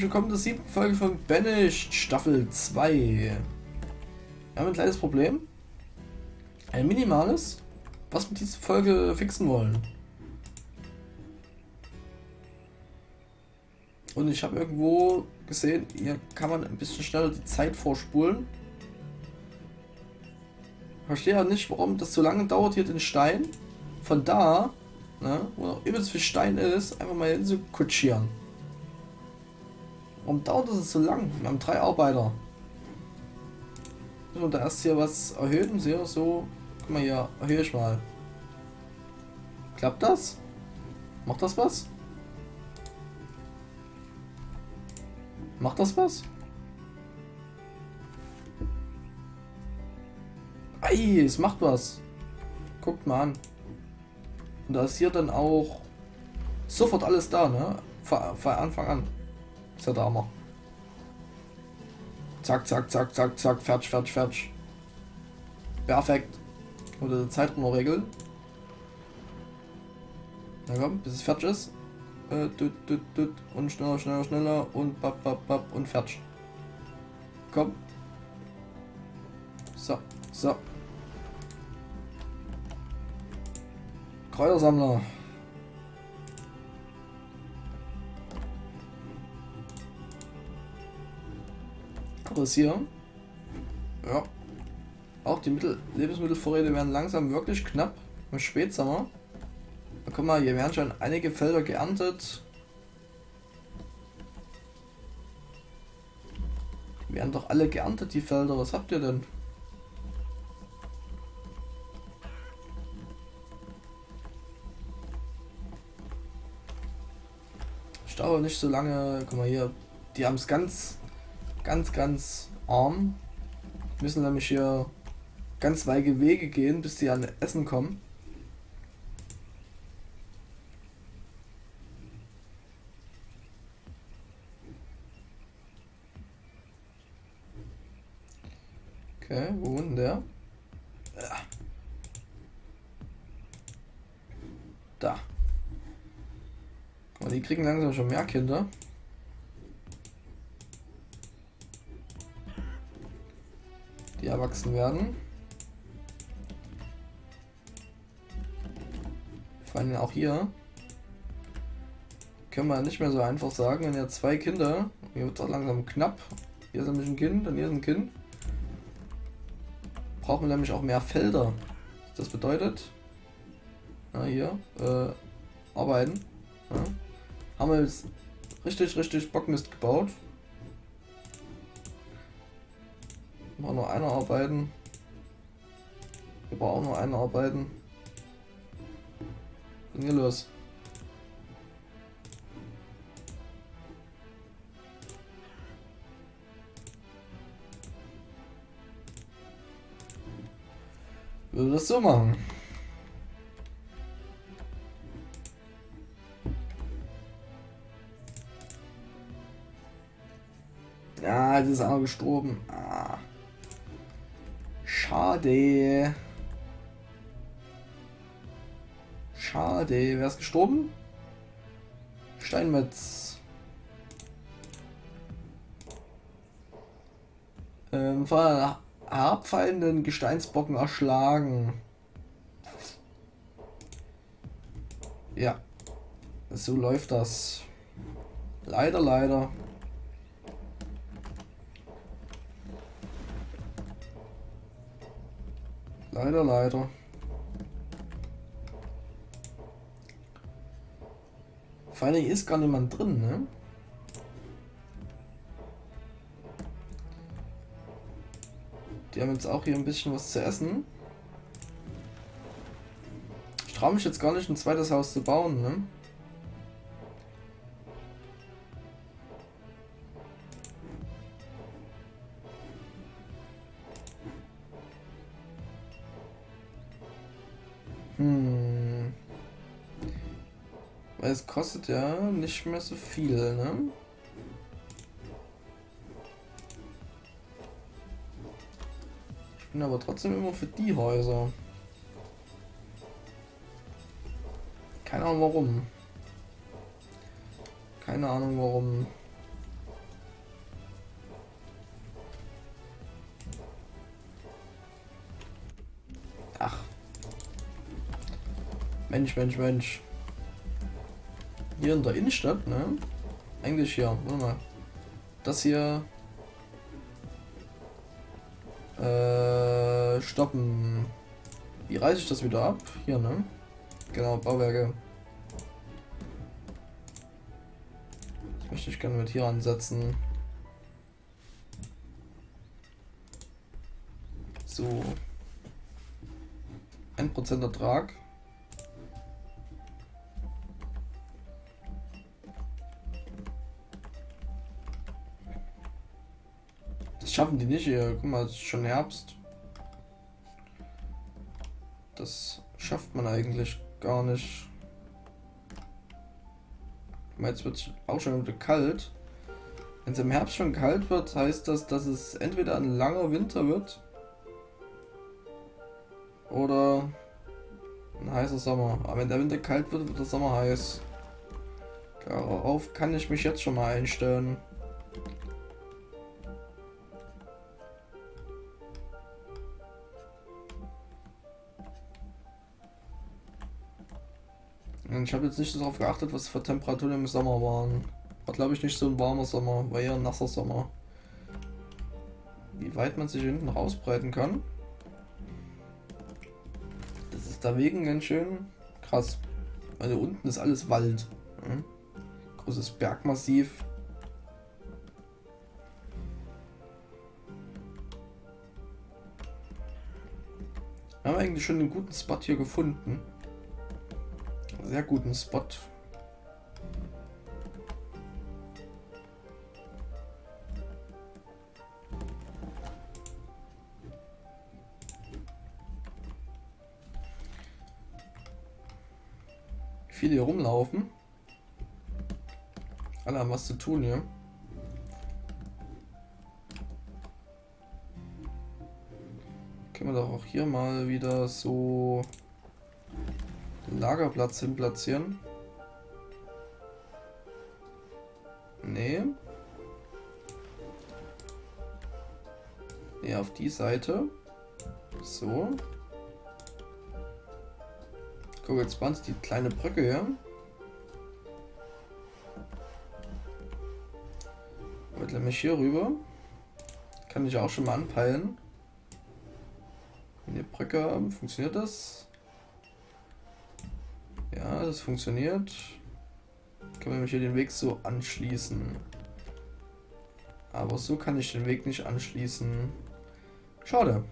Willkommen zur siebten Folge von Banished Staffel 2. Wir haben ein kleines Problem. Ein minimales, was wir diese Folge fixen wollen. Und ich habe irgendwo gesehen, hier kann man ein bisschen schneller die Zeit vorspulen. Verstehe ja nicht, warum das so lange dauert, hier den Stein von da, ne, wo noch übelst viel Stein ist, einfach mal hin zu kutschieren. Warum dauert das so lang? Wir haben drei Arbeiter. Müssen wir da erst hier was erhöhen? Sehr so. Guck mal hier, erhöhe ich mal. Klappt das? Macht das was? Macht das was? Ei, es macht was. Guckt mal an. Und da ist hier dann auch sofort alles da, ne? Von, Anfang an. Ja der Hammer. Zack, zack, zack, zack, zack, fertig, fertig, fertig. Perfekt. Oder die Zeit noch regeln. Na komm, bis es fertig ist. Äh, tut, tut, tut. Und schneller, schneller, schneller. Und bap, bap, bap. Und fertig. Komm. So, so. Kräutersammler. Anderes hier. Ja. Auch die Mittel Lebensmittelvorräte werden langsam wirklich knapp im Spätsommer. Guck mal, hier werden schon einige Felder geerntet. Die werden doch alle geerntet, die Felder. Was habt ihr denn? Ich dauere nicht so lange. Guck mal hier. Die haben es ganz ganz, ganz arm. Müssen nämlich hier ganz weite Wege gehen, bis die an Essen kommen. Okay, wo unten der? Da. Und die kriegen langsam schon mehr Kinder. Erwachsen werden. Vor allem auch hier. Können wir nicht mehr so einfach sagen, wenn ihr zwei Kinder, hier wird es langsam knapp. Hier ist nämlich ein Kind und hier ist ein Kind. Brauchen wir nämlich auch mehr Felder. Das bedeutet, na hier, äh, arbeiten. Ja. Haben wir jetzt richtig, richtig Bockmist gebaut. Mal nur einer arbeiten. Wir brauchen nur einer arbeiten. Und hier los. Würde das so machen. Ja, jetzt ist einer gestorben. Schade. Schade. Wer ist gestorben? Steinmetz. Ähm, von herabfallenden Gesteinsbrocken erschlagen. Ja. So läuft das. Leider, leider. Leider, leider. Vor allem ist gar niemand drin, ne? Die haben jetzt auch hier ein bisschen was zu essen. Ich traue mich jetzt gar nicht, ein zweites Haus zu bauen, ne? kostet ja nicht mehr so viel, ne? Ich bin aber trotzdem immer für die Häuser. Keine Ahnung warum. Keine Ahnung warum. Ach. Mensch, Mensch, Mensch. Hier in der Innenstadt, ne? Eigentlich hier, warte mal. Das hier. Äh, stoppen. Wie reiße ich das wieder ab? Hier, ne? Genau, Bauwerke. Das möchte ich gerne mit hier ansetzen. So. 1% Ertrag. Schaffen die nicht hier. Guck mal, es ist schon Herbst. Das schafft man eigentlich gar nicht. Jetzt wird es auch schon wieder kalt. Wenn es im Herbst schon kalt wird, heißt das, dass es entweder ein langer Winter wird oder ein heißer Sommer. Aber wenn der Winter kalt wird, wird der Sommer heiß. Darauf kann ich mich jetzt schon mal einstellen. Ich habe jetzt nicht darauf geachtet, was für Temperaturen im Sommer waren. War glaube ich nicht so ein warmer Sommer, war eher ein nasser Sommer. Wie weit man sich hinten rausbreiten kann. Das ist da wegen ganz schön krass. Also unten ist alles Wald. Ja. Großes Bergmassiv. Wir haben eigentlich schon einen guten Spot hier gefunden sehr guten Spot. Viele hier rumlaufen. Alle haben was zu tun hier. Können wir doch auch hier mal wieder so Lagerplatz hin platzieren? Nee. Nee, auf die Seite. So. Guck, jetzt bahnt die kleine Brücke her. Warte mich hier rüber. Kann ich auch schon mal anpeilen. Eine Brücke funktioniert das? Ja, das funktioniert. Wir mich hier den Weg so anschließen. Aber so kann ich den Weg nicht anschließen. Schade.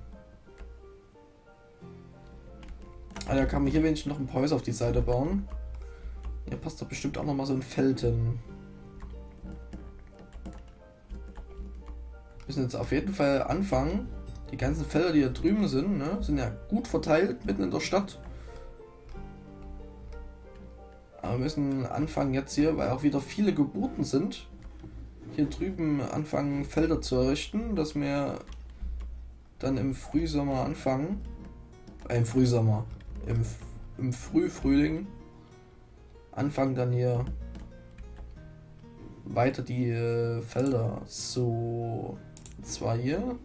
Da kann man hier wenigstens noch ein paar auf die Seite bauen. Hier passt doch bestimmt auch noch mal so ein Feld hin. Wir müssen jetzt auf jeden Fall anfangen. Die ganzen Felder, die hier drüben sind, ne, sind ja gut verteilt mitten in der Stadt. Wir müssen anfangen jetzt hier, weil auch wieder viele Geburten sind, hier drüben anfangen Felder zu errichten, dass wir dann im Frühsommer anfangen. Äh, im Frühsommer. Im, im Frühfrühling anfangen dann hier weiter die äh, Felder. So, zwar hier.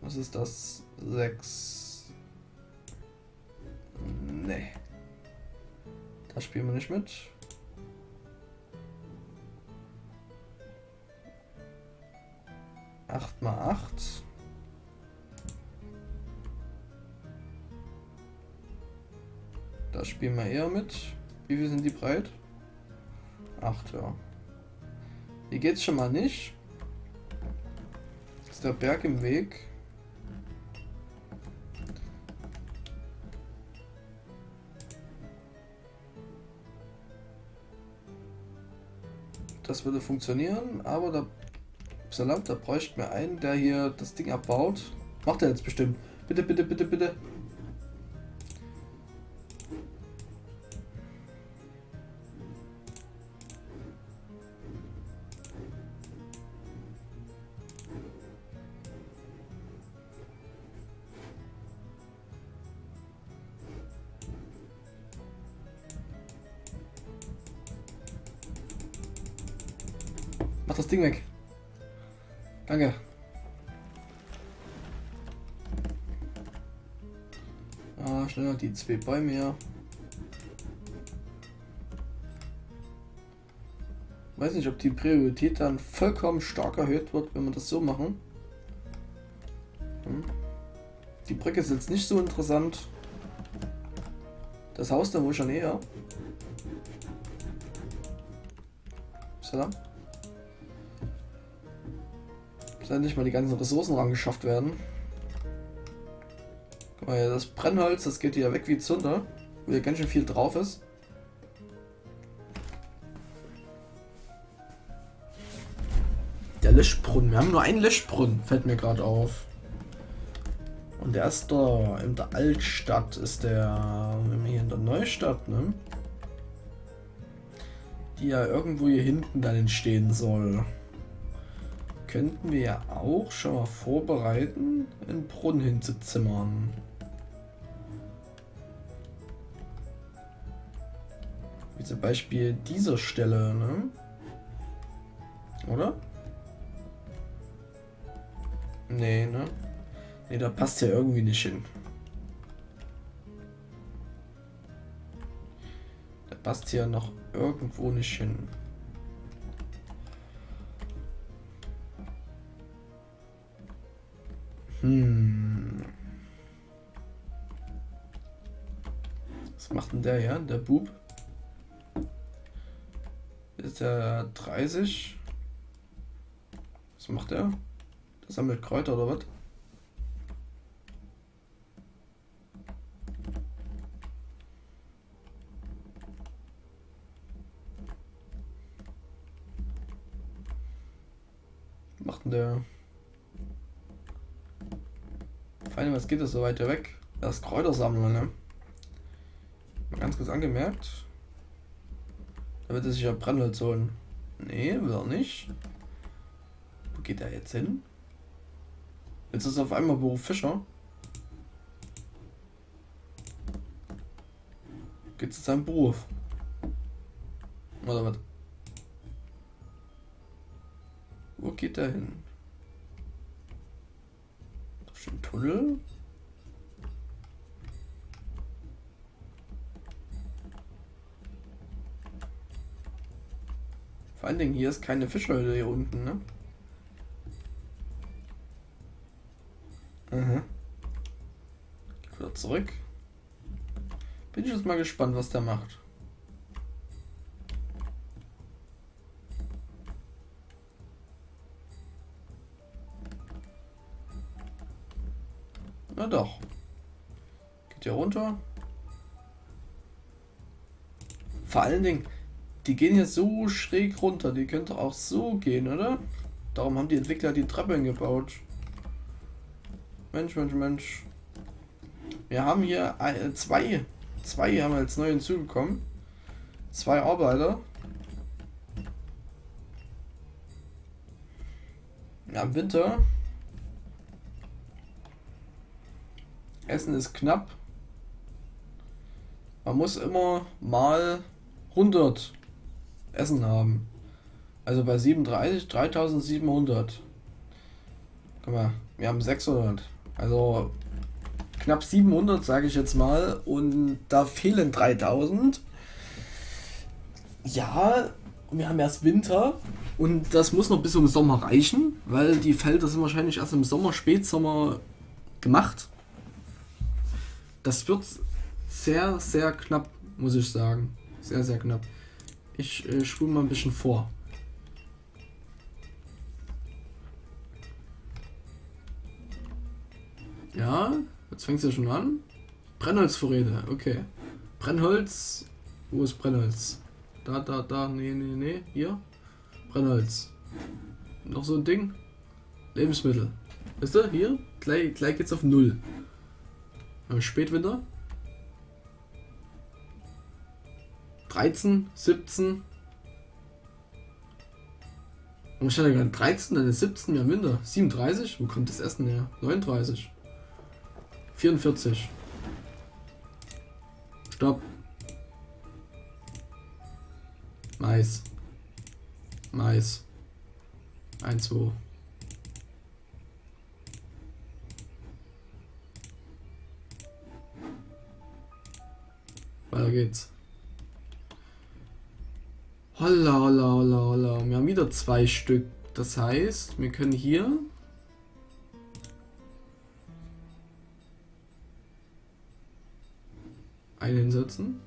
Was ist das? Sechs. Nee. Da spielen wir nicht mit. Acht mal acht. Da spielen wir eher mit. Wie viel sind die breit? Acht, ja. Hier geht's schon mal nicht. Ist der Berg im Weg? Das würde funktionieren, aber da, Salam, da bräuchte mir einen, der hier das Ding abbaut. Macht er jetzt bestimmt. Bitte, bitte, bitte, bitte. Das Ding weg. Danke. schneller die zwei Bäume her. Weiß nicht, ob die Priorität dann vollkommen stark erhöht wird, wenn wir das so machen. Hm. Die Brücke ist jetzt nicht so interessant. Das Haus dann wohl schon eher. Salam. Endlich mal die ganzen Ressourcen rangeschafft werden. Guck mal, das Brennholz, das geht hier weg wie Zunder, wo hier ganz schön viel drauf ist. Der Löschbrunnen, wir haben nur einen Löschbrunnen, fällt mir gerade auf. Und der ist da in der Altstadt, ist der hier in der Neustadt, ne? Die ja irgendwo hier hinten dann entstehen soll könnten wir ja auch schon mal vorbereiten, einen Brunnen hinzuzimmern. Wie zum Beispiel dieser Stelle, ne? Oder? Nee, ne? Nee, da passt ja irgendwie nicht hin. Da passt hier noch irgendwo nicht hin. Hm. Was macht denn der ja? Der Bub? Ist der 30? Was macht er? Der sammelt Kräuter oder was? macht denn der? Allem, was geht das so weiter weg? Das Kräutersammler, ne? Mal ganz kurz angemerkt. Da wird er sich ja Brennholz holen. Nee, will nicht. Wo geht er jetzt hin? Jetzt ist auf einmal Beruf Fischer. Geht zu seinem Beruf. Oder was? Wo geht er hin? Schon Tunnel? Vor allen Dingen, hier ist keine Fischhöhle hier unten, ne? Mhm. Wieder zurück. Bin ich jetzt mal gespannt, was der macht. Doch. Geht ja runter. Vor allen Dingen, die gehen hier so schräg runter. Die könnte auch so gehen, oder? Darum haben die Entwickler die Treppen gebaut. Mensch, Mensch, Mensch. Wir haben hier ein, zwei. Zwei haben jetzt neu hinzugekommen. Zwei Arbeiter. Ja, im Winter Essen ist knapp. Man muss immer mal 100 Essen haben. Also bei 37 3700. Guck mal, wir haben 600. Also knapp 700 sage ich jetzt mal und da fehlen 3000. Ja, wir haben erst Winter und das muss noch bis zum Sommer reichen, weil die Felder sind wahrscheinlich erst im Sommer, Spätsommer gemacht das wird sehr, sehr knapp, muss ich sagen. Sehr, sehr knapp. Ich äh, spule mal ein bisschen vor. Ja, jetzt fängt es ja schon an. Brennholzvorräte, okay. Brennholz, wo ist Brennholz? Da, da, da, nee, nee, nee, hier. Brennholz. Noch so ein Ding. Lebensmittel. Wisst ihr, hier, gleich, gleich geht's auf Null. Spätwinter. 13, 17. Und ich hatte gerade 13, dann ist 17, ja Winter. 37, wo kommt das Essen her? 39. 44. Stopp. Mais. Mais. 1, 2. Weiter geht's. Holla, holla, holla, holla. Wir haben wieder zwei Stück. Das heißt, wir können hier einen hinsetzen.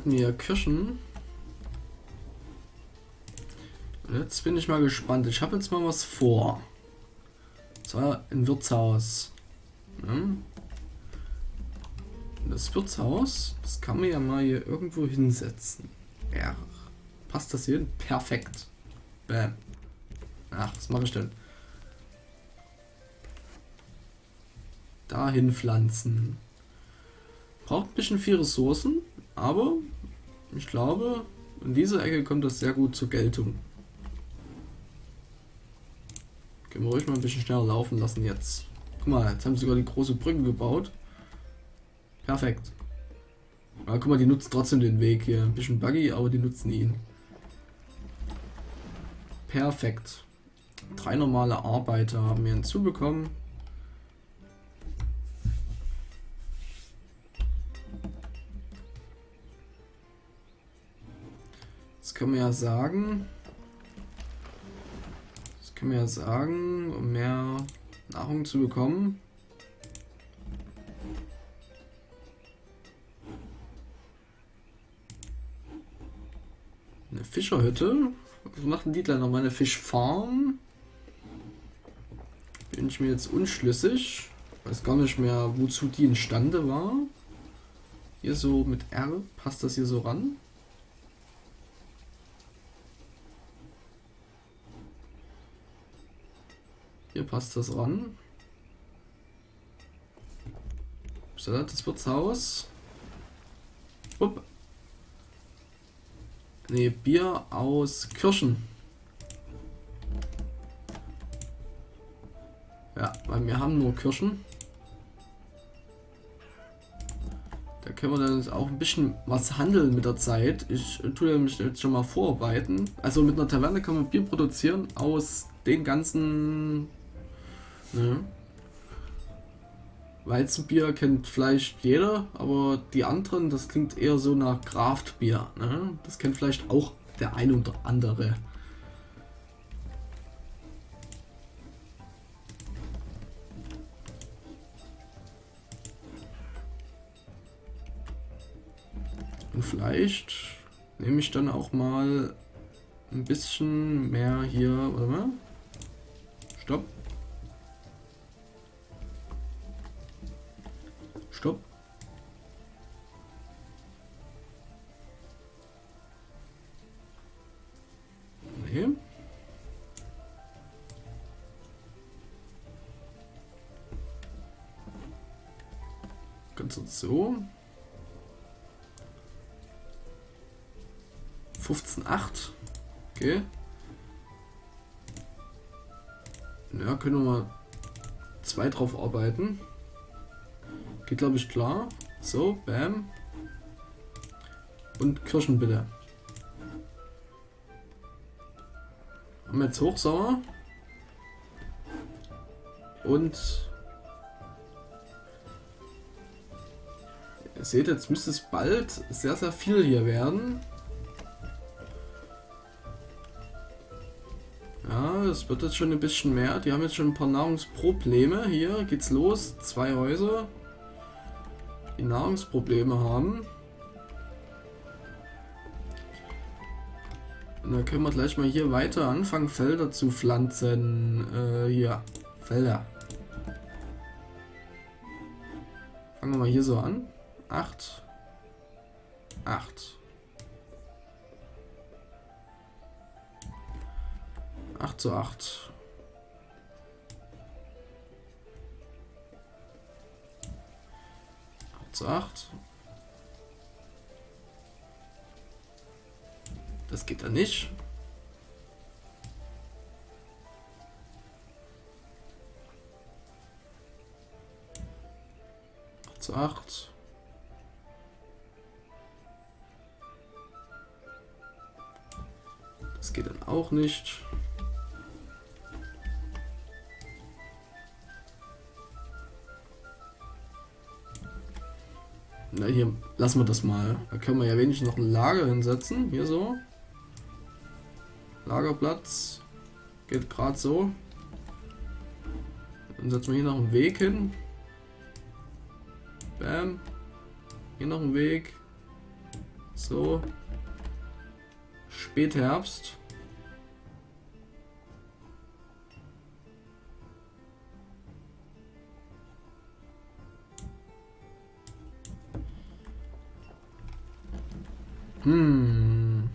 Hatten wir Kirschen. Jetzt bin ich mal gespannt. Ich habe jetzt mal was vor. So, ein Wirtshaus. Das Wirtshaus, das kann man ja mal hier irgendwo hinsetzen. Ja. Passt das hier hin? Perfekt. Bam. Ach, was mache ich denn? Dahin pflanzen. Braucht ein bisschen viel Ressourcen, aber ich glaube, in dieser Ecke kommt das sehr gut zur Geltung. Können wir ruhig mal ein bisschen schneller laufen lassen jetzt. Guck mal, jetzt haben sie sogar die große Brücke gebaut. Perfekt. Aber guck mal, die nutzen trotzdem den Weg hier. Ein bisschen buggy, aber die nutzen ihn. Perfekt. Drei normale Arbeiter haben wir hinzubekommen. Jetzt können wir ja sagen, das können wir ja sagen, um mehr Nahrung zu bekommen. Eine Fischerhütte. Was macht denn die gleich noch? Eine Fischfarm. Bin ich mir jetzt unschlüssig. Weiß gar nicht mehr, wozu die imstande war. Hier so mit R. Passt das hier so ran? Hier passt das ran. So, das Wirtshaus. Upp. Ne, Bier aus Kirschen. Ja, weil wir haben nur Kirschen. Da können wir dann auch ein bisschen was handeln mit der Zeit. Ich tue mich jetzt schon mal vorarbeiten. Also mit einer Taverne kann man Bier produzieren aus den ganzen Ne? Weizenbier kennt vielleicht jeder, aber die anderen, das klingt eher so nach Kraftbier. Ne? Das kennt vielleicht auch der ein oder andere. Und vielleicht nehme ich dann auch mal ein bisschen mehr hier, warte mal. Stopp. Stopp. Nee. Ganz so. 15,8. Okay. Ja, können wir mal zwei drauf arbeiten. Geht, glaube ich, klar. So, bam. Und Kirschen bitte. Haben wir jetzt Hochsauer. Und ihr seht, jetzt müsste es bald sehr, sehr viel hier werden. Ja, es wird jetzt schon ein bisschen mehr. Die haben jetzt schon ein paar Nahrungsprobleme. Hier geht's los. Zwei Häuser die Nahrungsprobleme haben. Und dann können wir gleich mal hier weiter anfangen, Felder zu pflanzen. Äh, hier, Felder. Fangen wir mal hier so an. 8. 8. 8 zu 8. zu 8. Das geht dann nicht. zu 8. Das geht dann auch nicht. Na, hier lassen wir das mal. Da können wir ja wenigstens noch ein Lager hinsetzen. Hier so. Lagerplatz. Geht gerade so. Dann setzen wir hier noch einen Weg hin. Bam. Hier noch ein Weg. So. Spätherbst. Hm.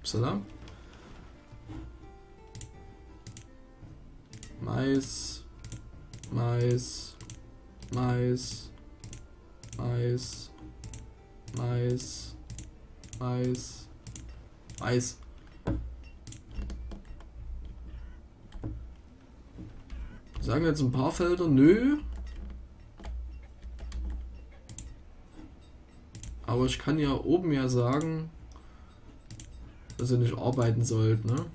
Upsala. Mais. Mais. Mais. Mais. Mais. Mais. Mais. Sagen jetzt ein paar Felder, nö. Aber ich kann ja oben ja sagen, dass ihr nicht arbeiten sollt, ne?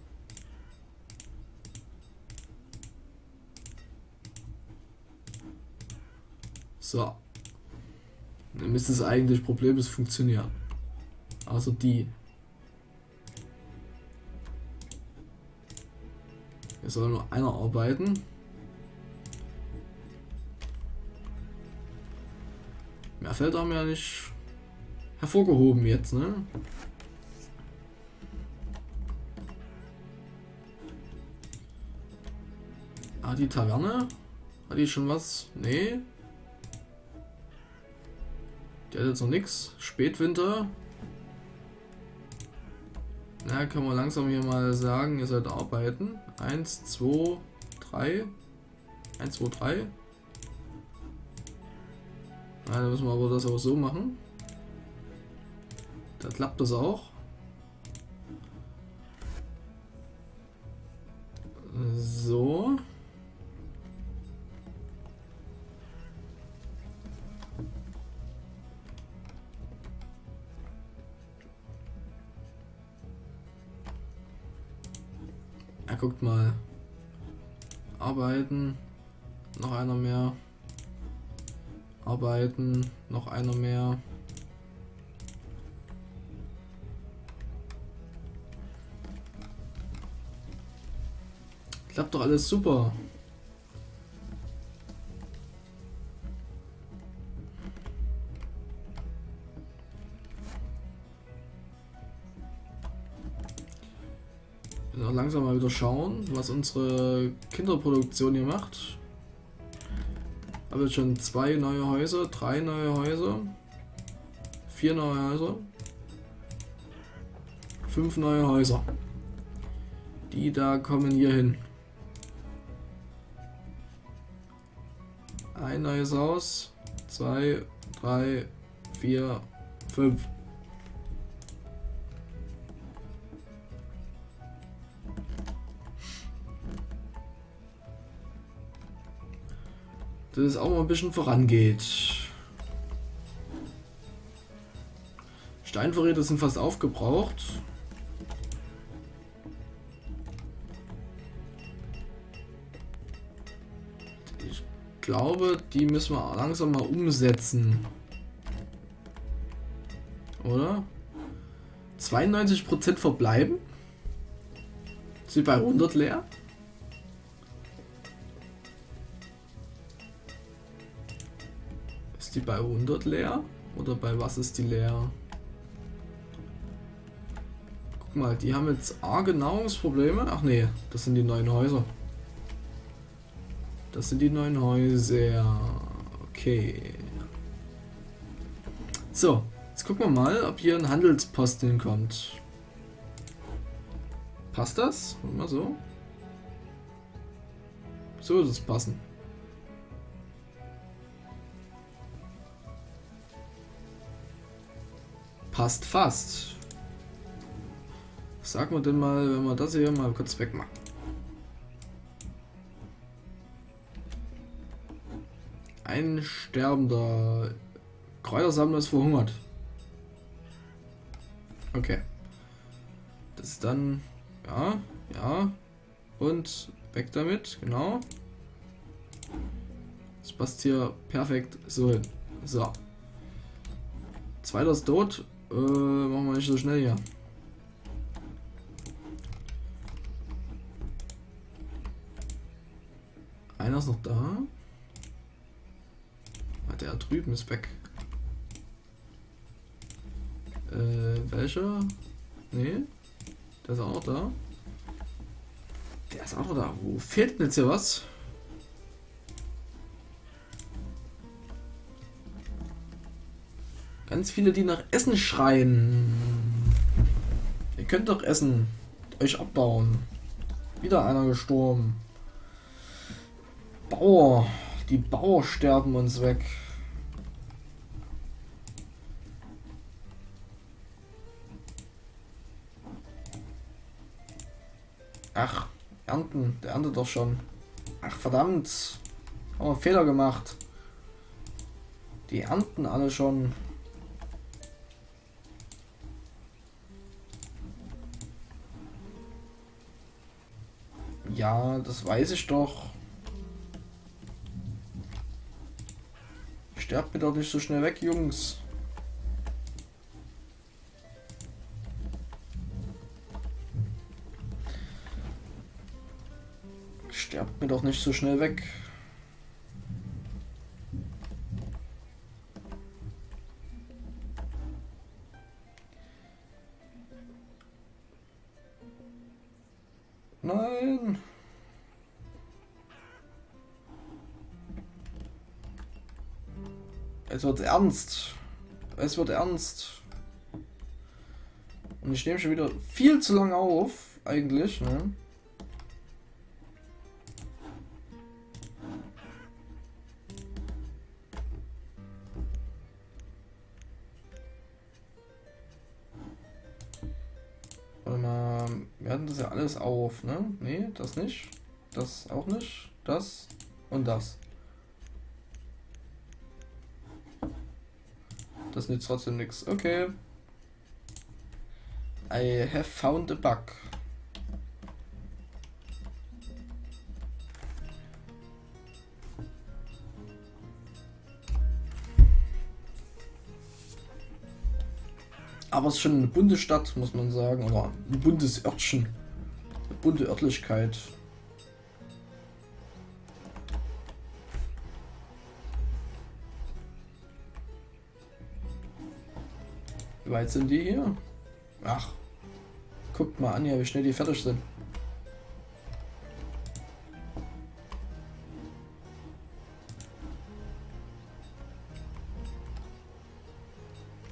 So. Dann müsste es eigentlich problemlos funktionieren. Also die. Hier soll nur einer arbeiten. Mehr fällt einem ja nicht hervorgehoben jetzt, ne? Ah, die Taverne? Hat die schon was? Nee. Die hat jetzt noch nichts. Spätwinter. Na, kann man langsam hier mal sagen, ihr sollt arbeiten. Eins, zwei, drei. Eins, zwei, drei. Na, dann müssen wir aber das auch so machen. Da klappt das auch. So. Er guckt mal. Arbeiten. Noch einer mehr. Arbeiten. Noch einer mehr. Klappt doch alles super. Noch langsam mal wieder schauen, was unsere Kinderproduktion hier macht. Habe jetzt schon zwei neue Häuser, drei neue Häuser, vier neue Häuser, fünf neue Häuser. Die da kommen hier hin. Ein neues Haus. Zwei, drei, vier, fünf. Dass es auch mal ein bisschen vorangeht. Steinvorräte sind fast aufgebraucht. Glaube, die müssen wir langsam mal umsetzen. Oder? 92% verbleiben? Sind bei 100 leer? Ist die bei 100 leer? Oder bei was ist die leer? Guck mal, die haben jetzt arge Nahrungsprobleme. Ach nee, das sind die neuen Häuser. Das sind die neuen Häuser. Okay. So, jetzt gucken wir mal, ob hier ein Handelspost hinkommt. Passt das? Mal so. So ist es passen. Passt fast. Was sagen wir denn mal, wenn wir das hier mal kurz wegmachen? Ein sterbender Kräutersammler ist verhungert. Okay. Das ist dann. Ja, ja. Und weg damit, genau. Das passt hier perfekt so hin. So. Zweiter ist tot. Äh, machen wir nicht so schnell hier. Einer ist noch da. Ah, der drüben ist weg. Äh, welcher? Nee. Der ist auch da. Der ist auch da. Wo fehlt denn jetzt hier was? Ganz viele, die nach Essen schreien. Ihr könnt doch essen. Euch abbauen. Wieder einer gestorben. Bauer. Die Bauer sterben uns weg. Ach, ernten. Der erntet doch schon. Ach, verdammt. Haben wir einen Fehler gemacht. Die ernten alle schon. Ja, das weiß ich doch. Sterbt mir doch nicht so schnell weg, Jungs. Doch nicht so schnell weg. Nein. Es wird ernst. Es wird ernst. Und ich nehme schon wieder viel zu lange auf, eigentlich. Ne? Warte mal, wir hatten das ja alles auf, ne? Ne, das nicht. Das auch nicht. Das und das. Das nützt trotzdem nichts. Okay. I have found a bug. Aber es ist schon eine bunte Stadt, muss man sagen. Aber ein buntes Örtchen. Eine bunte Örtlichkeit. Wie weit sind die hier? Ach, guckt mal an hier, wie schnell die fertig sind.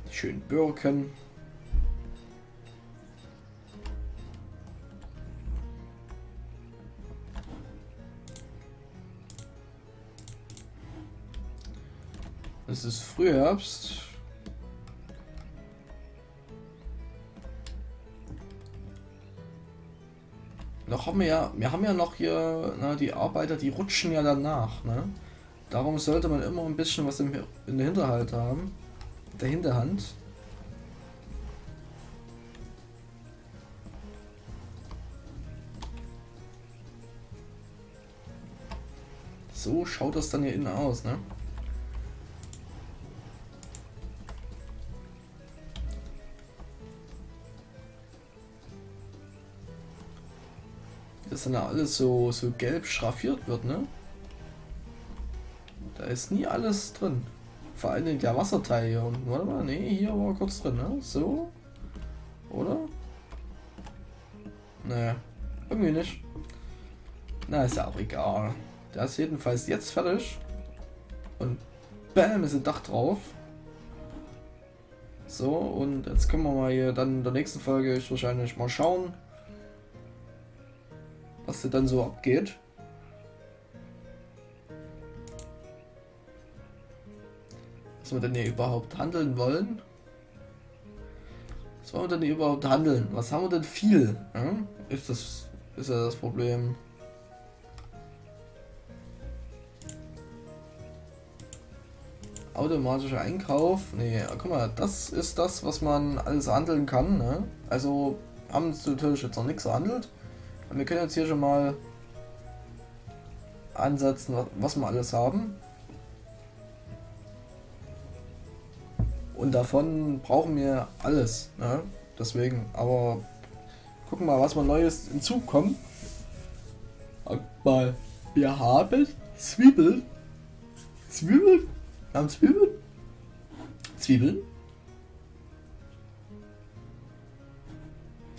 Schön Birken. Ist Frühherbst. Noch haben wir ja, wir haben ja noch hier, na, die Arbeiter, die rutschen ja danach, ne? Darum sollte man immer ein bisschen was im, in der Hinterhalt haben. Der Hinterhand. So schaut das dann hier innen aus, ne? Dann alles so, so gelb schraffiert wird, ne? Da ist nie alles drin. Vor allem der Wasserteil hier unten. Warte mal, ne, hier war kurz drin, ne? So. Oder? Ne, irgendwie nicht. Na, ist ja auch egal. Der ist jedenfalls jetzt fertig. Und bam, ist ein Dach drauf. So, und jetzt können wir mal hier dann in der nächsten Folge ich wahrscheinlich mal schauen, was da dann so abgeht. Was wir denn hier überhaupt handeln wollen. Was wollen wir denn hier überhaupt handeln? Was haben wir denn viel? Hm? Ist das ist ja das Problem. automatischer Einkauf. Nee, guck mal, das ist das, was man alles handeln kann. Ne? Also haben natürlich jetzt noch nichts gehandelt. Wir können jetzt hier schon mal ansetzen, was wir alles haben. Und davon brauchen wir alles. Ne? Deswegen, aber gucken mal, was mal Neues hinzukommt. Mal, wir haben Zwiebeln. Zwiebeln? Wir haben Zwiebeln? Zwiebeln?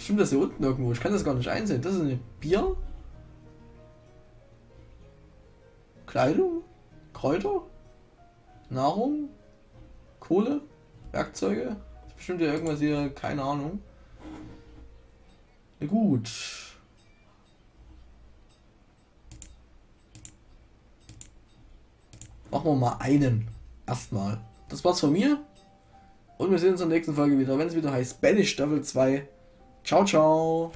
Stimmt das hier unten irgendwo? Ich kann das gar nicht einsehen. Das ist ein Bier. Kleidung? Kräuter? Nahrung? Kohle? Werkzeuge? Das ist bestimmt ja irgendwas hier, keine Ahnung. Na gut. Machen wir mal einen. Erstmal. Das war's von mir. Und wir sehen uns in der nächsten Folge wieder, wenn es wieder heißt Spanish Staffel 2. чао